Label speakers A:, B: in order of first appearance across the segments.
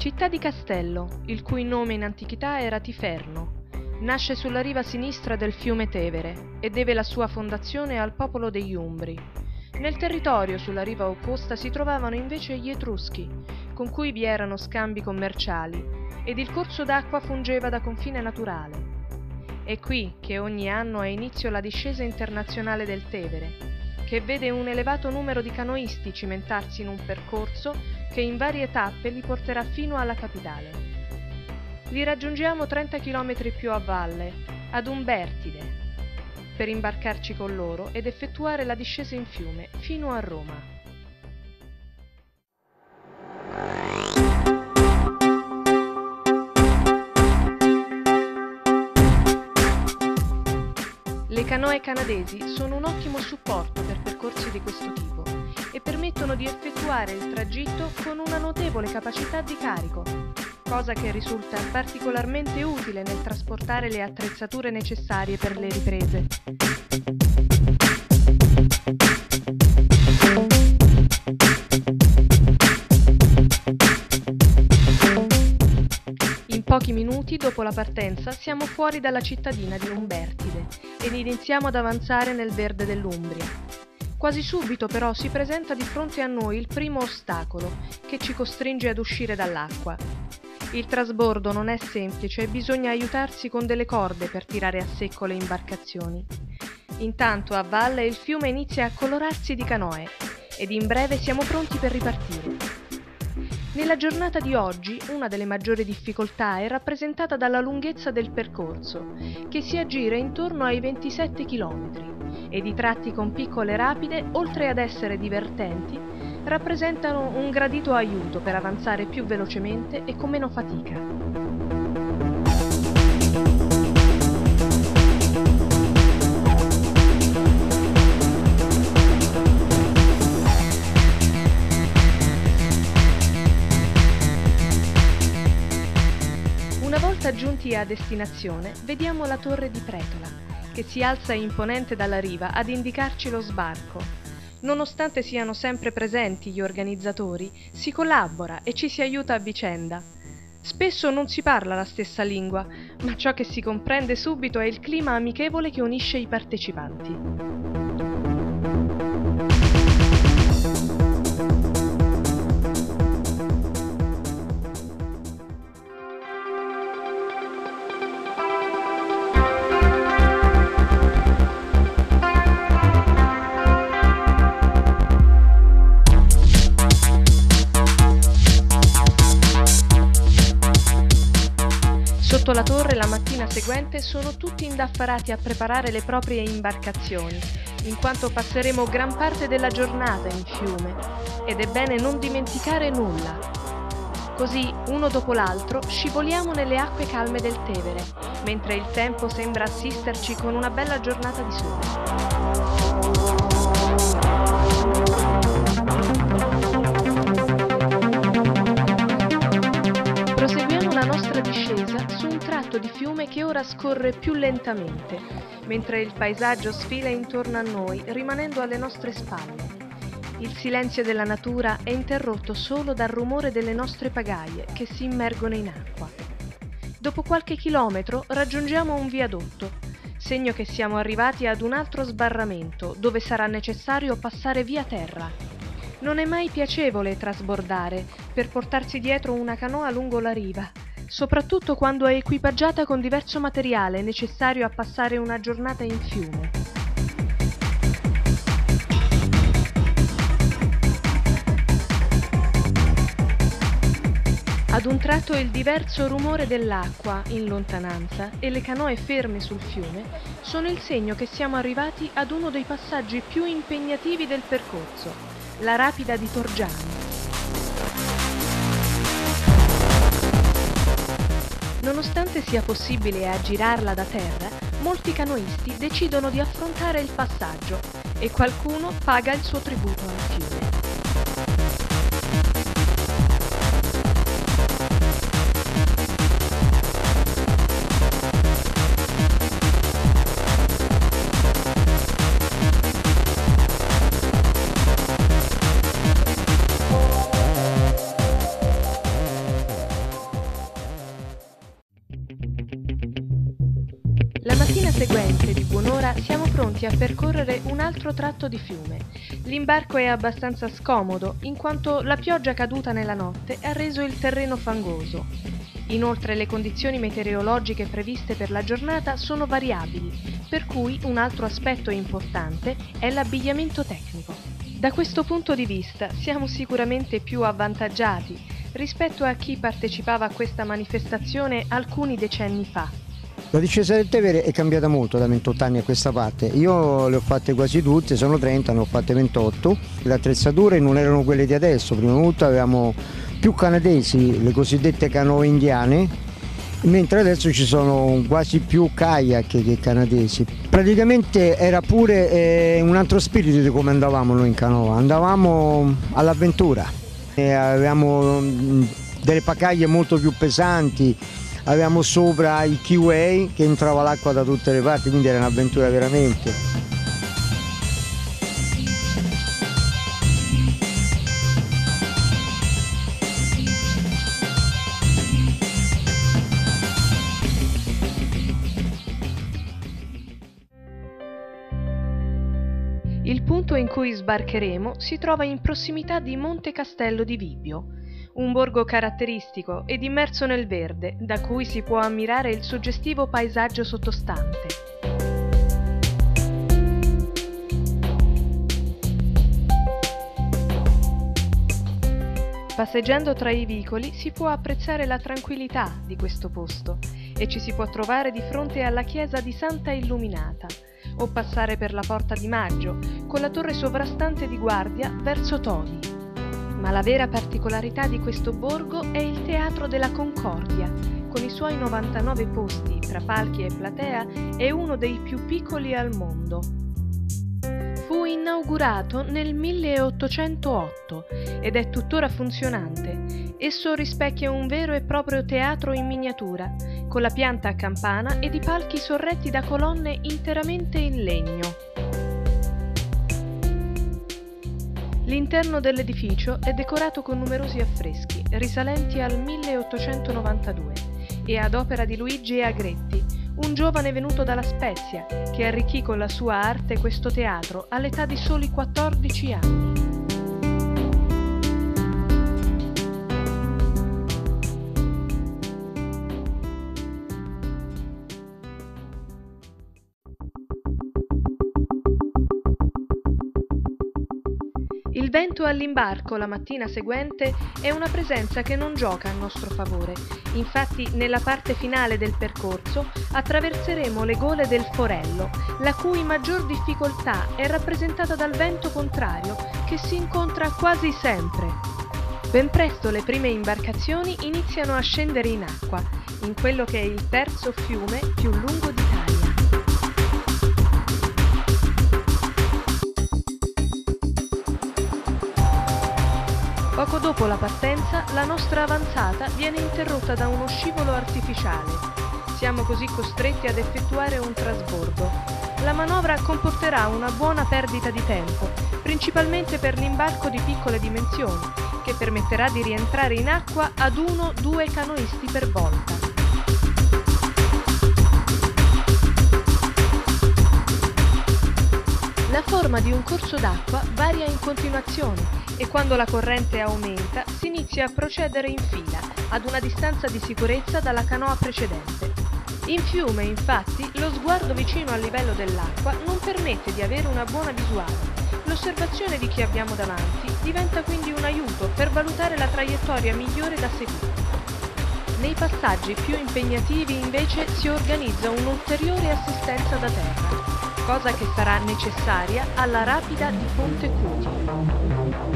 A: di Castello, il cui nome in antichità era Tiferno. Nasce sulla riva sinistra del fiume Tevere e deve la sua fondazione al popolo degli Umbri. Nel territorio sulla riva opposta si trovavano invece gli Etruschi, con cui vi erano scambi commerciali, ed il corso d'acqua fungeva da confine naturale. È qui che ogni anno ha inizio la discesa internazionale del Tevere, che vede un elevato numero di canoisti cimentarsi in un percorso che in varie tappe li porterà fino alla capitale. Li raggiungiamo 30 km più a valle, ad Umbertide, per imbarcarci con loro ed effettuare la discesa in fiume fino a Roma. Le canoe canadesi sono un ottimo supporto per percorsi di questo tipo e permettono di effettuare il tragitto con una notevole capacità di carico, cosa che risulta particolarmente utile nel trasportare le attrezzature necessarie per le riprese. In pochi minuti dopo la partenza siamo fuori dalla cittadina di Umbertide ed iniziamo ad avanzare nel verde dell'Umbria. Quasi subito però si presenta di fronte a noi il primo ostacolo che ci costringe ad uscire dall'acqua. Il trasbordo non è semplice e bisogna aiutarsi con delle corde per tirare a secco le imbarcazioni. Intanto a valle il fiume inizia a colorarsi di canoe ed in breve siamo pronti per ripartire. Nella giornata di oggi una delle maggiori difficoltà è rappresentata dalla lunghezza del percorso, che si aggira intorno ai 27 km ed i tratti con piccole rapide, oltre ad essere divertenti, rappresentano un gradito aiuto per avanzare più velocemente e con meno fatica. Una volta giunti a destinazione, vediamo la torre di Pretola, che si alza imponente dalla riva ad indicarci lo sbarco. Nonostante siano sempre presenti gli organizzatori, si collabora e ci si aiuta a vicenda. Spesso non si parla la stessa lingua, ma ciò che si comprende subito è il clima amichevole che unisce i partecipanti. Seguente sono tutti indaffarati a preparare le proprie imbarcazioni, in quanto passeremo gran parte della giornata in fiume ed è bene non dimenticare nulla. Così, uno dopo l'altro, scivoliamo nelle acque calme del Tevere, mentre il tempo sembra assisterci con una bella giornata di sole. Ora scorre più lentamente, mentre il paesaggio sfila intorno a noi, rimanendo alle nostre spalle. Il silenzio della natura è interrotto solo dal rumore delle nostre pagaie che si immergono in acqua. Dopo qualche chilometro raggiungiamo un viadotto, segno che siamo arrivati ad un altro sbarramento dove sarà necessario passare via terra. Non è mai piacevole trasbordare per portarsi dietro una canoa lungo la riva, soprattutto quando è equipaggiata con diverso materiale necessario a passare una giornata in fiume. Ad un tratto il diverso rumore dell'acqua in lontananza e le canoe ferme sul fiume sono il segno che siamo arrivati ad uno dei passaggi più impegnativi del percorso, la rapida di Torgiano. Nonostante sia possibile aggirarla da terra, molti canoisti decidono di affrontare il passaggio e qualcuno paga il suo tributo al fiume. Pronti a percorrere un altro tratto di fiume. L'imbarco è abbastanza scomodo, in quanto la pioggia caduta nella notte ha reso il terreno fangoso. Inoltre le condizioni meteorologiche previste per la giornata sono variabili, per cui un altro aspetto importante è l'abbigliamento tecnico. Da questo punto di vista siamo sicuramente più avvantaggiati rispetto a chi partecipava a questa manifestazione alcuni decenni fa.
B: La discesa del Tevere è cambiata molto da 28 anni a questa parte. Io le ho fatte quasi tutte, sono 30, ne ho fatte 28. Le attrezzature non erano quelle di adesso, prima di tutto avevamo più canadesi, le cosiddette canoe indiane, mentre adesso ci sono quasi più kayak che canadesi. Praticamente era pure eh, un altro spirito di come andavamo noi in canoa, andavamo all'avventura, avevamo mm, delle pacaglie molto più pesanti, avevamo sopra il Keyway che entrava l'acqua da tutte le parti, quindi era un'avventura veramente.
A: Il punto in cui sbarcheremo si trova in prossimità di Monte Castello di Vibbio, un borgo caratteristico ed immerso nel verde, da cui si può ammirare il suggestivo paesaggio sottostante. Passeggiando tra i vicoli si può apprezzare la tranquillità di questo posto e ci si può trovare di fronte alla chiesa di Santa Illuminata o passare per la Porta di Maggio con la torre sovrastante di guardia verso Todi. Ma la vera particolarità di questo borgo è il Teatro della Concordia, con i suoi 99 posti tra palchi e platea, è uno dei più piccoli al mondo. Fu inaugurato nel 1808 ed è tuttora funzionante. Esso rispecchia un vero e proprio teatro in miniatura, con la pianta a campana ed i palchi sorretti da colonne interamente in legno. L'interno dell'edificio è decorato con numerosi affreschi risalenti al 1892 e ad opera di Luigi Agretti, un giovane venuto dalla Spezia che arricchì con la sua arte questo teatro all'età di soli 14 anni. Vento all'imbarco la mattina seguente è una presenza che non gioca a nostro favore. Infatti, nella parte finale del percorso attraverseremo le gole del Forello, la cui maggior difficoltà è rappresentata dal vento contrario, che si incontra quasi sempre. Ben presto le prime imbarcazioni iniziano a scendere in acqua, in quello che è il terzo fiume più lungo d'Italia. Dopo la partenza, la nostra avanzata viene interrotta da uno scivolo artificiale. Siamo così costretti ad effettuare un trasbordo. La manovra comporterà una buona perdita di tempo, principalmente per l'imbarco di piccole dimensioni, che permetterà di rientrare in acqua ad uno-due canoisti per volta. La forma di un corso d'acqua varia in continuazione e quando la corrente aumenta si inizia a procedere in fila, ad una distanza di sicurezza dalla canoa precedente. In fiume, infatti, lo sguardo vicino al livello dell'acqua non permette di avere una buona visuale. L'osservazione di chi abbiamo davanti diventa quindi un aiuto per valutare la traiettoria migliore da seguire. Nei passaggi più impegnativi invece si organizza un'ulteriore assistenza da terra, cosa che sarà necessaria alla rapida di Ponte Cuti.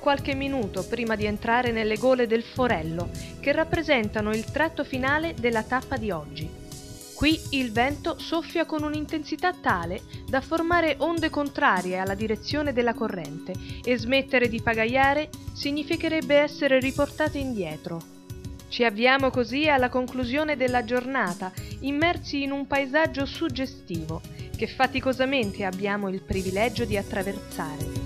A: Qualche minuto prima di entrare nelle gole del Forello, che rappresentano il tratto finale della tappa di oggi. Qui il vento soffia con un'intensità tale da formare onde contrarie alla direzione della corrente e smettere di pagaiare significherebbe essere riportati indietro. Ci avviamo così alla conclusione della giornata, immersi in un paesaggio suggestivo che faticosamente abbiamo il privilegio di attraversare.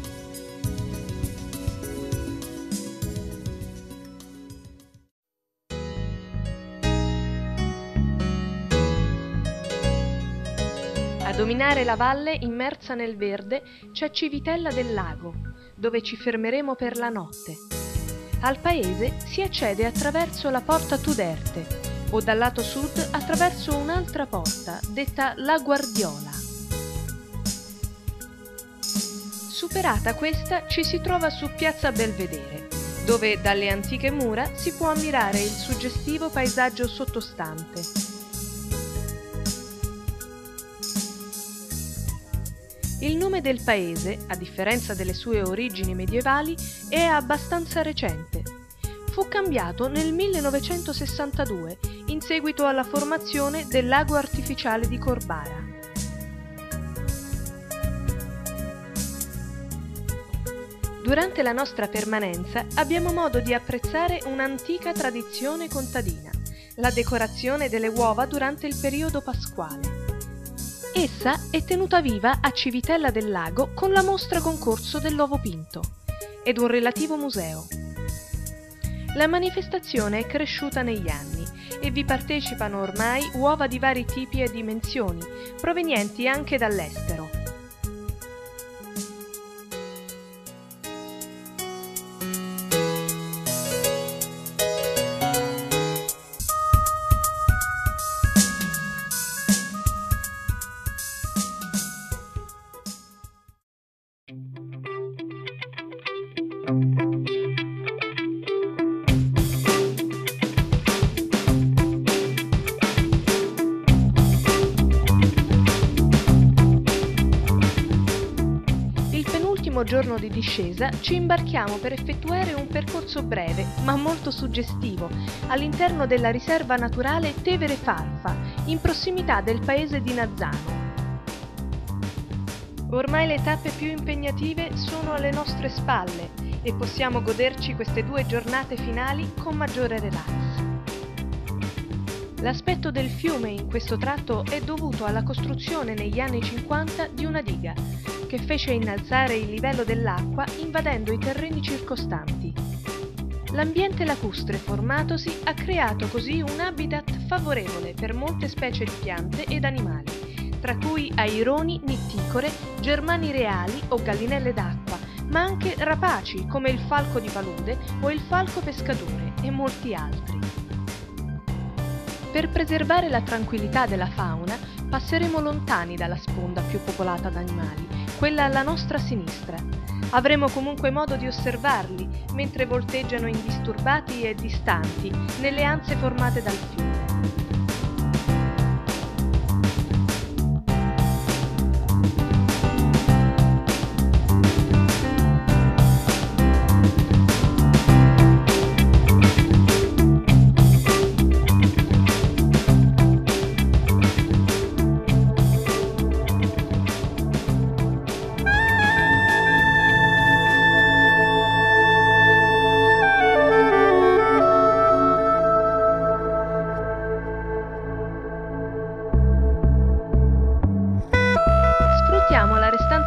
A: Dominare la valle immersa nel verde c'è Civitella del Lago, dove ci fermeremo per la notte. Al paese si accede attraverso la porta Tuderte o dal lato sud attraverso un'altra porta detta La Guardiola. Superata questa ci si trova su Piazza Belvedere, dove dalle antiche mura si può ammirare il suggestivo paesaggio sottostante. Il nome del paese, a differenza delle sue origini medievali, è abbastanza recente. Fu cambiato nel 1962 in seguito alla formazione del lago artificiale di Corbara. Durante la nostra permanenza abbiamo modo di apprezzare un'antica tradizione contadina, la decorazione delle uova durante il periodo pasquale. Essa è tenuta viva a Civitella del Lago con la mostra concorso dell'Ovo Pinto ed un relativo museo. La manifestazione è cresciuta negli anni e vi partecipano ormai uova di vari tipi e dimensioni, provenienti anche dall'estero. Giorno di discesa ci imbarchiamo per effettuare un percorso breve ma molto suggestivo all'interno della riserva naturale Tevere Farfa, in prossimità del paese di Nazzano. Ormai le tappe più impegnative sono alle nostre spalle e possiamo goderci queste due giornate finali con maggiore relax. L'aspetto del fiume in questo tratto è dovuto alla costruzione negli anni 50 di una diga, che fece innalzare il livello dell'acqua invadendo i terreni circostanti. L'ambiente lacustre formatosi ha creato così un habitat favorevole per molte specie di piante ed animali, tra cui aironi, nitticore, germani reali o gallinelle d'acqua, ma anche rapaci come il falco di palude o il falco pescatore e molti altri. Per preservare la tranquillità della fauna passeremo lontani dalla sponda più popolata d'animali, quella alla nostra sinistra. Avremo comunque modo di osservarli mentre volteggiano indisturbati e distanti nelle anse formate dal fiume.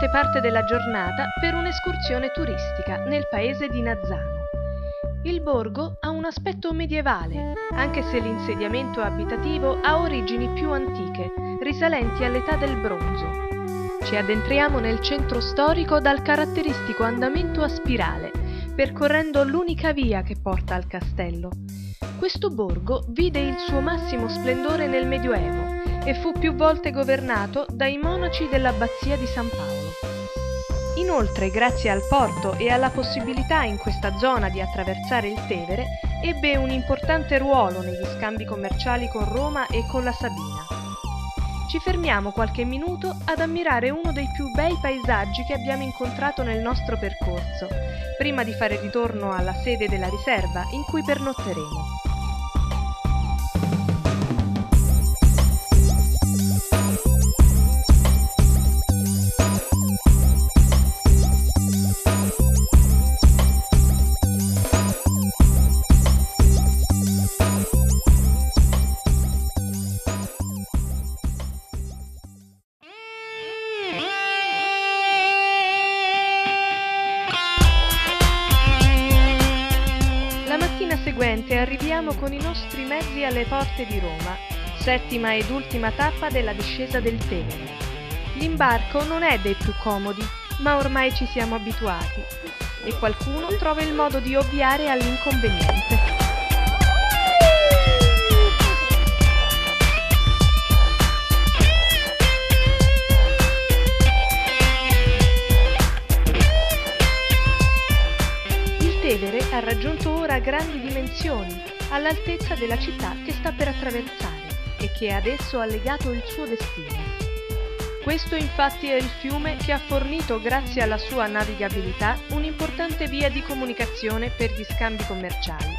A: Parte della giornata per un'escursione turistica nel paese di Nazzano. Il borgo ha un aspetto medievale, anche se l'insediamento abitativo ha origini più antiche, risalenti all'età del bronzo. Ci addentriamo nel centro storico dal caratteristico andamento a spirale, percorrendo l'unica via che porta al castello. Questo borgo vide il suo massimo splendore nel Medioevo e fu più volte governato dai monaci dell'abbazia di San Paolo. Inoltre, grazie al porto e alla possibilità in questa zona di attraversare il Tevere, ebbe un importante ruolo negli scambi commerciali con Roma e con la Sabina. ci fermiamo qualche minuto ad ammirare uno dei più bei paesaggi che abbiamo incontrato nel nostro percorso, prima di fare ritorno alla sede della riserva in cui pernotteremo. Arriviamo con i nostri mezzi alle porte di Roma, settima ed ultima tappa della discesa del Tevere. L'imbarco non è dei più comodi, ma ormai ci siamo abituati e qualcuno trova il modo di ovviare all'inconveniente. Raggiunto ora grandi dimensioni, all'altezza della città che sta per attraversare e che ad esso ha legato il suo destino. Questo infatti è il fiume che ha fornito, grazie alla sua navigabilità, un'importante via di comunicazione per gli scambi commerciali,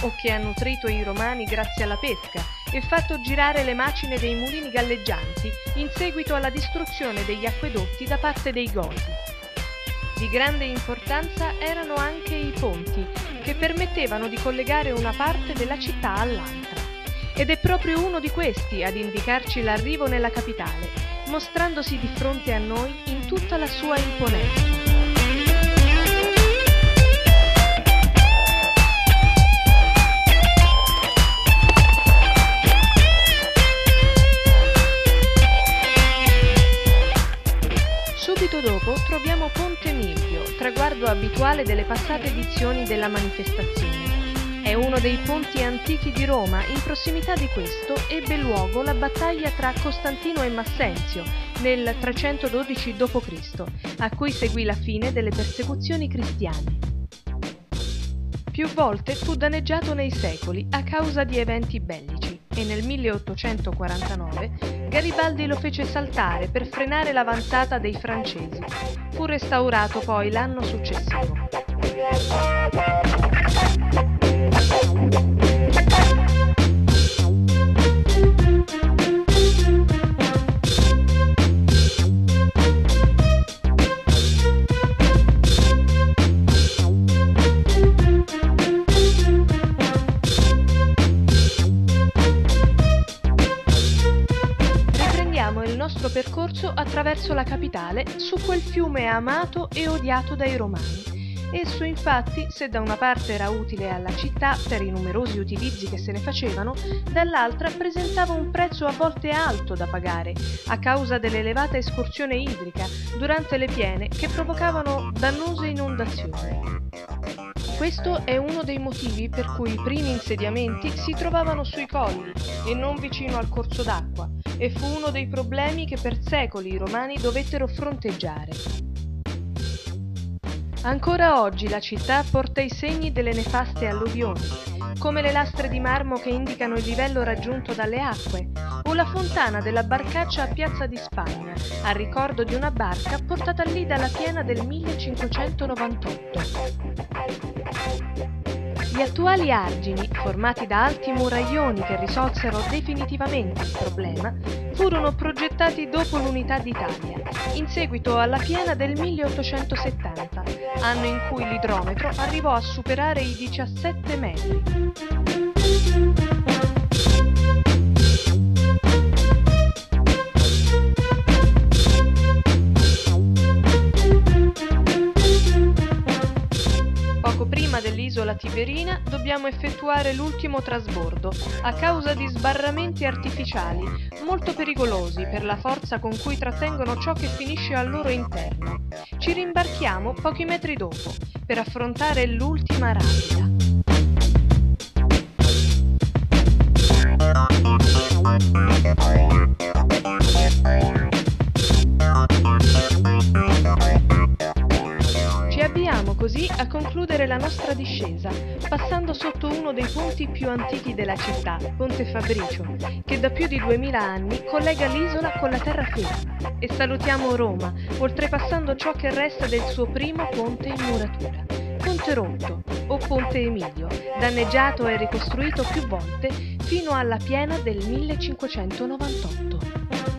A: o che ha nutrito i romani grazie alla pesca e fatto girare le macine dei mulini galleggianti in seguito alla distruzione degli acquedotti da parte dei Goti. Di grande importanza erano anche i ponti, permettevano di collegare una parte della città all'altra. Ed è proprio uno di questi ad indicarci l'arrivo nella capitale, mostrandosi di fronte a noi in tutta la sua imponenza. Subito dopo troviamo Ponte traguardo abituale delle passate edizioni della manifestazione. È uno dei ponti antichi di Roma, in prossimità di questo ebbe luogo la battaglia tra Costantino e Massenzio nel 312 d.C., a cui seguì la fine delle persecuzioni cristiane. Più volte fu danneggiato nei secoli a causa di eventi bellici e nel 1849 Garibaldi lo fece saltare per frenare l'avanzata dei francesi. Fu restaurato poi l'anno successivo. Attraverso la capitale su quel fiume amato e odiato dai romani. Esso infatti, se da una parte era utile alla città per i numerosi utilizzi che se ne facevano, dall'altra presentava un prezzo a volte alto da pagare, a causa dell'elevata escursione idrica durante le piene che provocavano dannose inondazioni. Questo è uno dei motivi per cui i primi insediamenti si trovavano sui colli e non vicino al corso d'acqua, e fu uno dei problemi che per secoli i romani dovettero fronteggiare. Ancora oggi la città porta i segni delle nefaste alluvioni, come le lastre di marmo che indicano il livello raggiunto dalle acque, o la fontana della barcaccia a Piazza di Spagna, a ricordo di una barca portata lì dalla piena del 1598. Gli attuali argini, formati da alti muraglioni che risolsero definitivamente il problema, furono progettati dopo l'Unità d'Italia, in seguito alla piena del 1870, anno in cui l'idrometro arrivò a superare i 17 metri. Dell'isola Tiberina dobbiamo effettuare l'ultimo trasbordo a causa di sbarramenti artificiali molto pericolosi per la forza con cui trattengono ciò che finisce al loro interno. Ci rimbarchiamo pochi metri dopo per affrontare l'ultima rapida. Nostra discesa, passando sotto uno dei ponti più antichi della città, Ponte Fabricio, che da più di duemila anni collega l'isola con la terraferma. E salutiamo Roma, oltrepassando ciò che resta del suo primo ponte in muratura. Ponte Rotto o Ponte Emilio, danneggiato e ricostruito più volte fino alla piena del 1598.